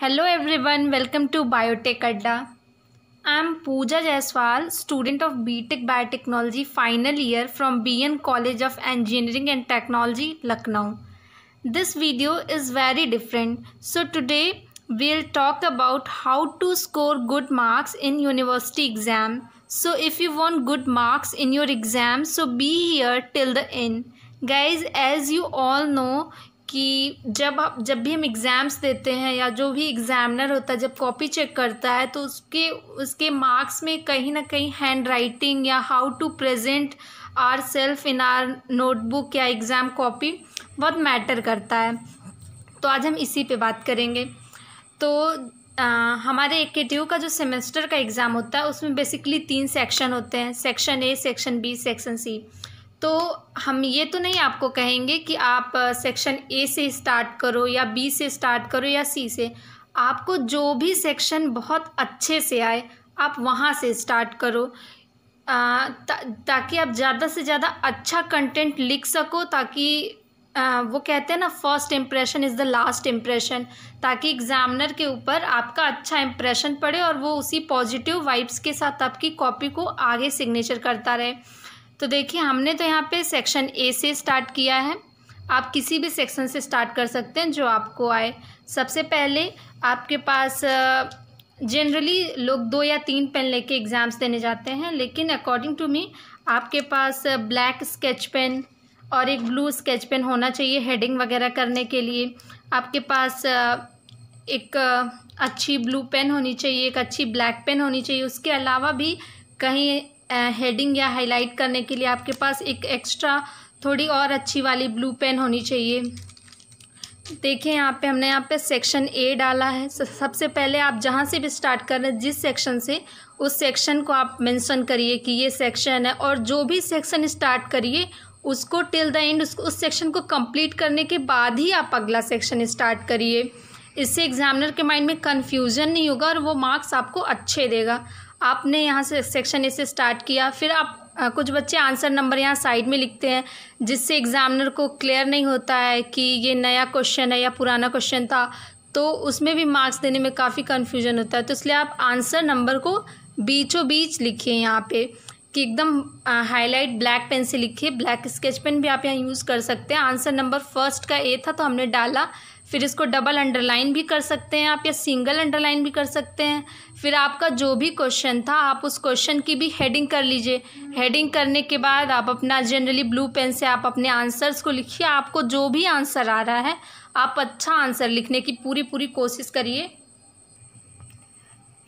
Hello everyone, welcome to Biotech Adda. I am Pooja Jaiswal, student of BTech Biotechnology final year from BN College of Engineering and Technology, Lucknow. This video is very different. So today we'll talk about how to score good marks in university exam. So if you want good marks in your exam, so be here till the end. Guys, as you all know कि जब आप जब भी हम exams देते हैं या जो भी एग्ज़ामिनर होता है जब कॉपी चेक करता है तो उसके उसके मार्क्स में कहीं ना कहीं हैंड राइटिंग या how to present our self in our notebook या एग्ज़ाम कॉपी बहुत मैटर करता है। तो आज हम इसी पे बात करेंगे। तो आ, हमारे एक के का जो सेमेस्टर का एग्ज़ाम होता है उसमें बेसिकली तीन सेक्शन होते हैं। Section A section B section C तो हम ये तो नहीं आपको कहेंगे कि आप सेक्शन ए से स्टार्ट करो या बी से स्टार्ट करो या सी से। आपको जो भी सेक्शन बहुत अच्छे से आए आप वहाँ से स्टार्ट करो। आ, ता, ताकि आप ज़्यादा से ज़्यादा अच्छा कंटेंट लिख सको ताकि आ, वो कहते हैं ना first impression is the last impression ताकि एग्ज़ामिनर के ऊपर आपका अच्छा इम्प्रेशन पड़े और वो उसी पॉजिटिव वाइब्स के साथ आपकी कॉपी को आगे सिग्नेचर करता रहे। तो देखिए, हमने तो यहाँ पे सेक्शन ए से स्टार्ट किया है। आप किसी भी सेक्शन से स्टार्ट कर सकते हैं जो आपको आए। सबसे पहले आपके पास जनरली लोग दो या तीन पेन लेके एग्ज़ाम्स देने जाते हैं, लेकिन अकॉर्डिंग टू मी आपके पास ब्लैक स्केच पेन और एक ब्लू स्केच पेन होना चाहिए हेडिंग वगैरह करने के लिए। आपके पास एक अच्छी ब्लू पेन होनी चाहिए, एक अच्छी ब्लैक पेन होनी चाहिए। उसके अलावा भी कहीं हेडिंग या हाईलाइट करने के लिए आपके पास एक एक्स्ट्रा थोड़ी और अच्छी वाली ब्लू पेन होनी चाहिए। देखिए यहाँ पे हमने यहाँ पे सेक्शन ए डाला है। सबसे पहले आप जहाँ से भी स्टार्ट कर रहे हैं, जिस सेक्शन से, उस सेक्शन को आप मेंशन करिए कि ये सेक्शन है और जो भी सेक्शन स्टार्ट करिए, उसको टिल द एंड उसको, उस सेक्शन को कंप्लीट करने के बाद ही आप अगला सेक्शन स्टार्ट करिए। इससे एग्जामिनर के माइंड में कन्फ्यूज़न नहीं होगा और वो मार्क्स आपको अच्छे देगा। आपने यहाँ से सेक्शन ए से स्टार्ट किया, फिर आप कुछ बच्चे आंसर नंबर यहाँ साइड में लिखते हैं, जिससे एग्ज़ामिनर को क्लियर नहीं होता है कि ये नया क्वेश्चन है या पुराना क्वेश्चन था तो उसमें भी मार्क्स देने में काफ़ी कन्फ्यूज़न होता है। तो इसलिए आप आंसर नंबर को बीचों बीच लिखिए यहाँ पे, कि एकदम हाईलाइट ब्लैक पेन से लिखिए। ब्लैक स्केच पेन भी आप यहाँ यूज़ कर सकते हैं। आंसर नंबर फ़र्स्ट का ए था तो हमने डाला। फिर इसको डबल अंडरलाइन भी कर सकते हैं आप या सिंगल अंडरलाइन भी कर सकते हैं। फिर आपका जो भी क्वेश्चन था, आप उस क्वेश्चन की भी हेडिंग कर लीजिए। हेडिंग करने के बाद आप अपना जनरली ब्लू पेन से आप अपने आंसर्स को लिखिए। आपको जो भी आंसर आ रहा है, आप अच्छा आंसर लिखने की पूरी पूरी कोशिश करिए।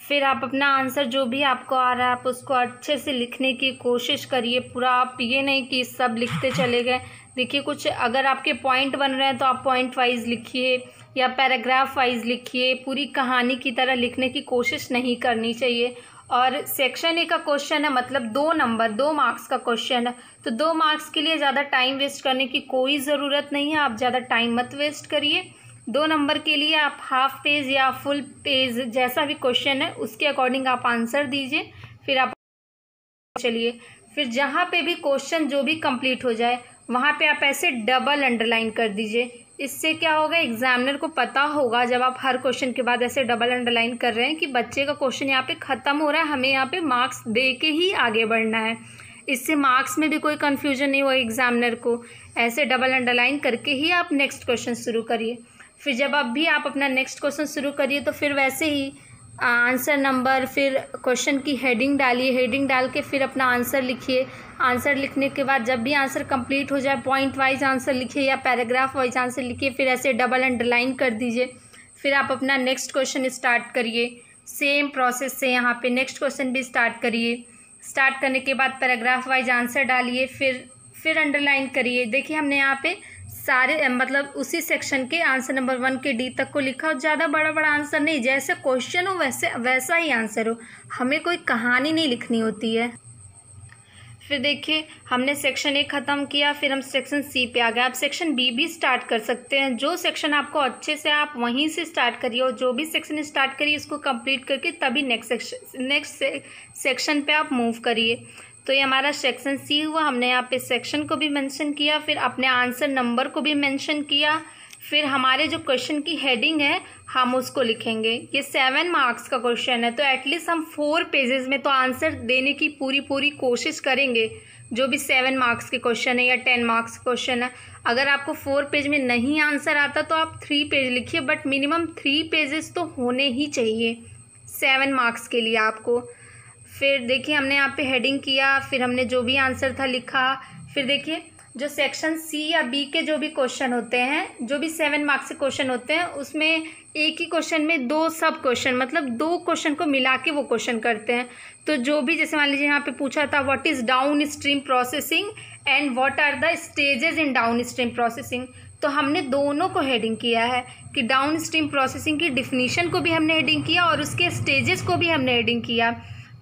फिर आप अपना आंसर जो भी आपको आ रहा है, आप उसको अच्छे से लिखने की कोशिश करिए। पूरा आप ये नहीं कि सब लिखते चले गए। देखिए कुछ अगर आपके पॉइंट बन रहे हैं तो आप पॉइंट वाइज लिखिए। या पैराग्राफ वाइज लिखिए, पूरी कहानी की तरह लिखने की कोशिश नहीं करनी चाहिए। और सेक्शन ए का क्वेश्चन है मतलब दो नंबर, दो मार्क्स का क्वेश्चन है। तो दो मार्क्स के लिए ज़्यादा टाइम वेस्ट करने की कोई ज़रूरत नहीं है, आप ज़्यादा टाइम मत वेस्ट करिए। दो नंबर के लिए आप हाफ़ पेज या फुल पेज जैसा भी क्वेश्चन है, उसके अकॉर्डिंग आप आंसर दीजिए, फिर आप चलिए। फिर जहाँ पे भी क्वेश्चन जो भी कंप्लीट हो जाए, वहाँ पे आप ऐसे डबल अंडरलाइन कर दीजिए। इससे क्या होगा? एग्जामिनर को पता होगा जब आप हर क्वेश्चन के बाद ऐसे डबल अंडरलाइन कर रहे हैं कि बच्चे का क्वेश्चन यहाँ पे ख़त्म हो रहा है, हमें यहाँ पे मार्क्स दे के ही आगे बढ़ना है। इससे मार्क्स में भी कोई कन्फ्यूज़न नहीं हुआ एग्जामिनर को। ऐसे डबल अंडरलाइन करके ही आप नेक्स्ट क्वेश्चन शुरू करिए। फिर जब अब भी आप अपना नेक्स्ट क्वेश्चन शुरू करिए तो फिर वैसे ही आंसर नंबर, फिर क्वेश्चन की हेडिंग डालिए। हेडिंग डाल के फिर अपना आंसर लिखिए। आंसर लिखने के बाद जब भी आंसर कंप्लीट हो जाए पॉइंट वाइज आंसर लिखिए या पैराग्राफ वाइज आंसर लिखिए, फिर ऐसे डबल अंडरलाइन कर दीजिए। फिर आप अपना नेक्स्ट क्वेश्चन स्टार्ट करिए। सेम प्रोसेस से यहाँ पे। नेक्स्ट क्वेश्चन भी स्टार्ट करिए। स्टार्ट करने के बाद पैराग्राफ वाइज आंसर डालिए। फिर फिर अंडरलाइन करिए। देखिए हमने यहाँ पे सारे मतलब उसी सेक्शन के आंसर नंबर वन के डी तक को लिखा हो ज़्यादा बड़ा बड़ा आंसर नहीं, जैसे क्वेश्चन हो वैसे, वैसा ही आंसर हो। हमें कोई कहानी नहीं लिखनी होती है। फिर देखिए, हमने सेक्शन ए ख़त्म किया, फिर हम सेक्शन सी पे आ गए। आप सेक्शन बी भी स्टार्ट कर सकते हैं। जो सेक्शन आपको अच्छे से, आप वहीं से स्टार्ट करिए और जो भी सेक्शन स्टार्ट करिए उसको कंप्लीट करके तभी नेक्स्ट सेक्शन नेक्स्ट सेक्शन पे आप मूव करिए। तो ये हमारा सेक्शन सी हुआ। हमने यहाँ पे सेक्शन को भी मेंशन किया, फिर अपने आंसर नंबर को भी मेंशन किया। फिर हमारे जो क्वेश्चन की हेडिंग है, हम उसको लिखेंगे। ये सेवन मार्क्स का क्वेश्चन है तो एटलीस्ट हम फोर पेजेस में तो आंसर देने की पूरी पूरी कोशिश करेंगे, जो भी सेवन मार्क्स के क्वेश्चन है या टेन मार्क्स क्वेश्चन है। अगर आपको फोर पेज में नहीं आंसर आता तो आप थ्री पेज लिखिए बट मिनिमम थ्री पेजेस तो होने ही चाहिए सेवन मार्क्स के लिए आपको। फिर देखिए हमने यहाँ पे हेडिंग किया, फिर हमने जो भी आंसर था लिखा। फिर देखिए, जो सेक्शन सी या बी के जो भी क्वेश्चन होते हैं, जो भी सेवन मार्क्स के क्वेश्चन होते हैं, उसमें एक ही क्वेश्चन में दो सब क्वेश्चन मतलब दो क्वेश्चन को मिला के वो क्वेश्चन करते हैं। तो जो भी जैसे मान लीजिए यहाँ पे पूछा था what is downstream processing and what are the stages in downstream processing तो हमने दोनों को हेडिंग किया है कि डाउन स्ट्रीम प्रोसेसिंग की डिफिनीशन को भी हमने हेडिंग किया और उसके स्टेजेस को भी हमने हेडिंग किया।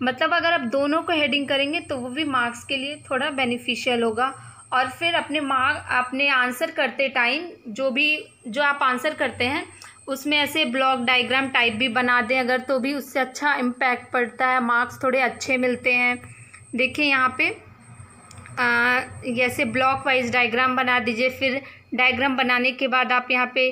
मतलब अगर आप दोनों को हेडिंग करेंगे तो वो भी मार्क्स के लिए थोड़ा बेनिफिशियल होगा। और फिर अपने मार्क अपने आंसर करते टाइम जो भी, जो आप आंसर करते हैं, उसमें ऐसे ब्लॉक डायग्राम टाइप भी बना दें। अगर तो भी उससे अच्छा इम्पैक्ट पड़ता है मार्क्स थोड़े अच्छे मिलते हैं। देखिए यहाँ पे जैसे ब्लॉक वाइज डायग्राम बना दीजिए। फिर डायग्राम बनाने के बाद आप यहाँ पे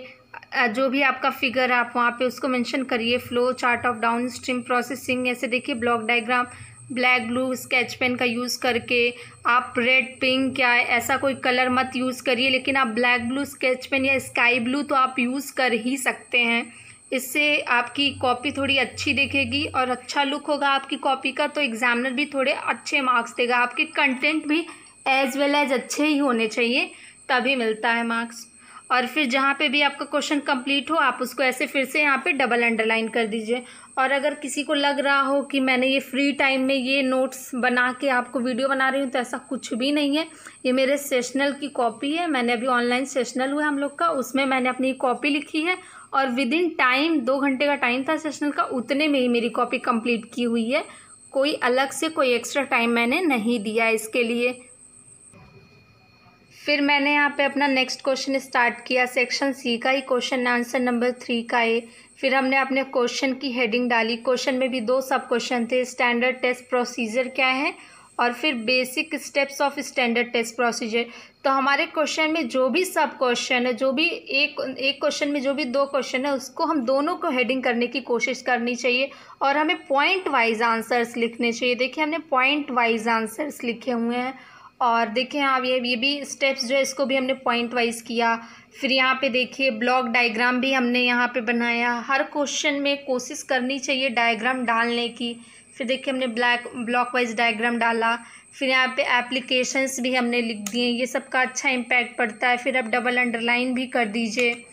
जो भी आपका फिगर आप वहाँ पे उसको मेंशन करिए flow chart of downstream processing ऐसे देखिए block diagram black blue sketch pen का यूज़ करके आप रेड पिंक या ऐसा कोई कलर मत यूज़ करिए, लेकिन आप ब्लैक ब्लू स्केच पेन या स्काई ब्लू तो आप यूज़ कर ही सकते हैं। इससे आपकी कॉपी थोड़ी अच्छी दिखेगी और अच्छा लुक होगा आपकी कॉपी का तो एग्जामिनर भी थोड़े अच्छे मार्क्स देगा। आपके कंटेंट भी एज वेल एज अच्छे ही होने चाहिए। तभी मिलता है मार्क्स और फिर जहाँ पे भी आपका क्वेश्चन कंप्लीट हो, आप उसको ऐसे फिर से यहाँ पे डबल अंडरलाइन कर दीजिए। और अगर किसी को लग रहा हो कि मैंने ये फ्री टाइम में ये नोट्स बना के आपको वीडियो बना रही हूँ तो ऐसा कुछ भी नहीं है। ये मेरे सेशनल की कॉपी है। मैंने अभी ऑनलाइन सेशनल हुआ हम लोग का। उसमें मैंने अपनी कॉपी लिखी है। और विद इन टाइम दो घंटे का टाइम था सेशनल का, उतने में ही मेरी कॉपी कंप्लीट की हुई है। कोई अलग से कोई एक्स्ट्रा टाइम मैंने नहीं दिया इसके लिए। फिर मैंने यहाँ पे अपना नेक्स्ट क्वेश्चन स्टार्ट किया। सेक्शन सी का ही क्वेश्चन आंसर नंबर थ्री का है फिर हमने अपने क्वेश्चन की हेडिंग डाली। क्वेश्चन में भी दो सब क्वेश्चन थे। स्टैंडर्ड टेस्ट प्रोसीजर क्या है? और फिर basic steps of standard test procedure तो हमारे क्वेश्चन में जो भी सब क्वेश्चन है, जो भी एक एक क्वेश्चन में जो भी दो क्वेश्चन है, उसको हम दोनों को हेडिंग करने की कोशिश करनी चाहिए। और हमें पॉइंट वाइज आंसर्स लिखने चाहिए। देखिए, हमने पॉइंट वाइज आंसर्स लिखे हुए हैं। और देखें आप, ये ये भी स्टेप्स जो है, इसको भी हमने पॉइंट वाइज किया। फिर यहाँ पे देखिए ब्लॉक डायग्राम भी हमने यहाँ पे बनाया। हर क्वेश्चन में कोशिश करनी चाहिए डायग्राम डालने की। फिर देखिए, हमने ब्लैक ब्लॉक वाइज डायग्राम डाला। फिर यहाँ पे एप्लीकेशंस भी हमने लिख दिए। ये सब का अच्छा इम्पैक्ट पड़ता है। फिर आप डबल अंडरलाइन भी कर दीजिए।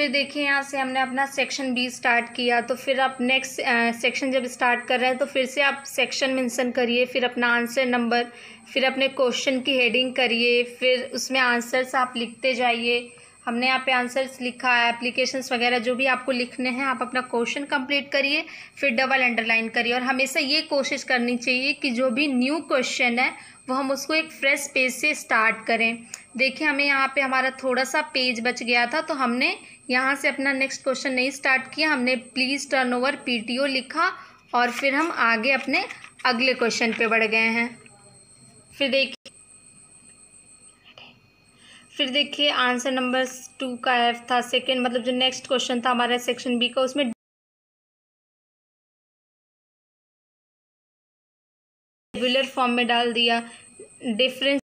फिर देखिए यहाँ से हमने अपना सेक्शन बी स्टार्ट किया तो फिर आप नेक्स्ट सेक्शन जब स्टार्ट कर रहे हैं तो फिर से आप सेक्शन मेंशन करिए, फिर अपना आंसर नंबर फिर अपने क्वेश्चन की हेडिंग करिए, फिर उसमें आंसर्स आप लिखते जाइए। हमने यहाँ पे आंसर्स लिखा है एप्लीकेशंस वगैरह जो भी आपको लिखने हैं, आप अपना क्वेश्चन कंप्लीट करिए, फिर डबल अंडरलाइन करिए और हमेशा ये कोशिश करनी चाहिए कि जो भी न्यू क्वेश्चन है, वो हम उसको एक फ्रेश पेज से स्टार्ट करें। देखिए, हमें यहाँ पे हमारा थोड़ा सा पेज बच गया था तो हमने यहाँ से अपना नेक्स्ट क्वेश्चन नहीं स्टार्ट किया। हमने प्लीज़ टर्न ओवर पीटीओ लिखा और फिर हम आगे अपने अगले क्वेश्चन पे बढ़ गए हैं। फिर देखिए फिर देखिए आंसर नंबर टू का एफ़ था सेकेंड मतलब जो नेक्स्ट क्वेश्चन था हमारा सेक्शन बी का, उसमें टेबुलर फॉर्म में डाल दिया। डिफरेंस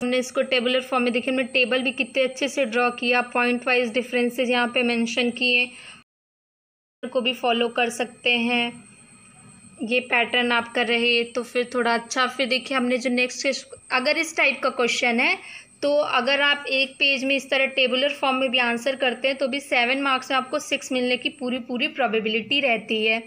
हमने इसको टेबुलर फॉर्म में देखिए, हमने टेबल भी कितने अच्छे से ड्रॉ किया पॉइंट वाइज डिफरेंसेस यहाँ पे मेंशन किए। को भी फॉलो कर सकते हैं। ये पैटर्न आप कर रहे तो फिर थोड़ा अच्छा फिर देखिए, हमने जो नेक्स्ट अगर इस टाइप का क्वेश्चन है तो अगर आप एक पेज में इस तरह टेबुलर फॉर्म में भी आंसर करते हैं तो भी सेवन मार्क्स में आपको सिक्स मिलने की पूरी पूरी प्रोबेबिलिटी रहती है।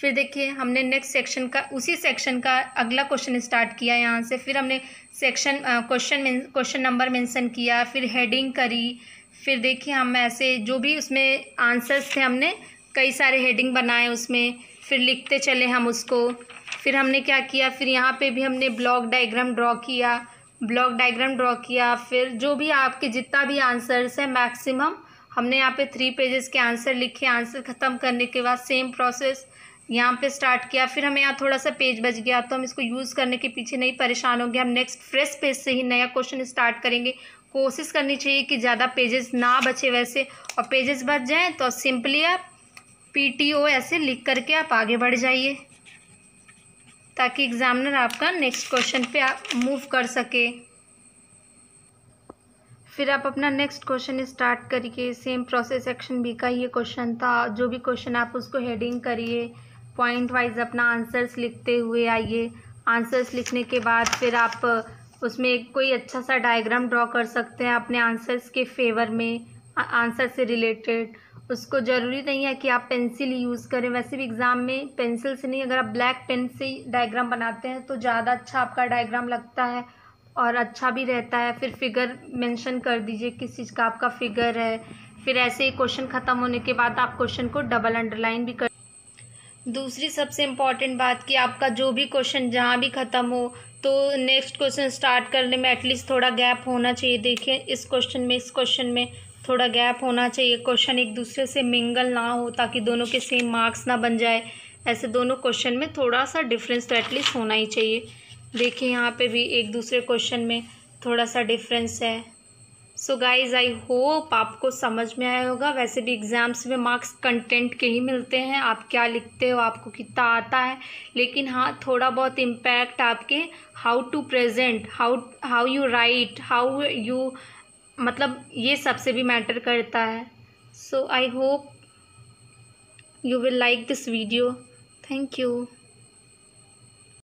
फिर देखिए, हमने नेक्स्ट सेक्शन का, उसी सेक्शन का अगला क्वेश्चन स्टार्ट किया यहाँ से। फिर हमने section question question number mention किया, फिर हेडिंग करी। फिर देखिए, हम ऐसे जो भी उसमें आंसर्स थे, हमने कई सारे हेडिंग बनाए उसमें। फिर लिखते चले हम उसको। फिर हमने क्या किया? फिर यहाँ पे भी हमने ब्लॉक डायग्राम ड्रॉ किया। ब्लॉक डायग्राम ड्रॉ किया। फिर जो भी आपके जितना भी आंसर्स है, मैक्सिमम हमने यहाँ पे थ्री पेजेस के आंसर लिखे। आंसर ख़त्म करने के बाद सेम प्रोसेस यहाँ पे स्टार्ट किया। फिर हमें यहाँ थोड़ा सा पेज बच गया तो हम इसको यूज़ करने के पीछे नहीं परेशान होंगे। हम नेक्स्ट फ्रेश पेज से ही नया क्वेश्चन स्टार्ट करेंगे। कोशिश करनी चाहिए कि ज़्यादा पेजेस ना बचे वैसे। और पेजेस बच जाएँ तो सिंपली आप पी टी ओ ऐसे लिख करके आप आगे बढ़ जाइए। ताकि एग्ज़ामिनर आपका नेक्स्ट क्वेश्चन पे आप मूव कर सके। फिर आप अपना नेक्स्ट क्वेश्चन स्टार्ट करिए। सेम प्रोसेस सेक्शन बी का ये क्वेश्चन था। जो भी क्वेश्चन आप उसको हेडिंग करिए। पॉइंट वाइज अपना आंसर्स लिखते हुए आइए। आंसर्स लिखने के बाद फिर आप उसमें कोई अच्छा सा डायग्राम ड्रॉ कर सकते हैं अपने आंसर्स के फेवर में। आंसर से रिलेटेड उसको ज़रूरी नहीं है कि आप पेंसिल यूज़ करें। वैसे भी एग्ज़ाम में पेंसिल से नहीं, अगर आप ब्लैक पेन से डायग्राम बनाते हैं तो ज़्यादा अच्छा आपका डायग्राम लगता है और अच्छा भी रहता है। फिर फिगर मेंशन कर दीजिए किस चीज़ का आपका फिगर है। फिर ऐसे ही क्वेश्चन ख़त्म होने के बाद आप क्वेश्चन को डबल अंडरलाइन भी कर दूसरी सबसे इंपॉर्टेंट बात कि आपका जो भी क्वेश्चन जहाँ भी ख़त्म हो तो नेक्स्ट क्वेश्चन स्टार्ट करने में एटलीस्ट थोड़ा गैप होना चाहिए। देखिए, इस क्वेश्चन में, इस क्वेश्चन में थोड़ा गैप होना चाहिए। क्वेश्चन एक दूसरे से मिंगल ना हो ताकि दोनों के सेम मार्क्स ना बन जाए। ऐसे दोनों क्वेश्चन में थोड़ा सा डिफरेंस तो एटलीस्ट होना ही चाहिए। देखिए यहाँ पे भी एक दूसरे क्वेश्चन में थोड़ा सा डिफरेंस है। सो गाइज़ आई होप आपको समझ में आया होगा। वैसे भी एग्ज़ाम्स में मार्क्स कंटेंट के ही मिलते हैं। आप क्या लिखते हो, आपको कितना आता है। लेकिन हाँ थोड़ा बहुत इम्पैक्ट आपके how to present how how you write how you मतलब ये सबसे भी मैटर करता है। So I hope you will like this video thank you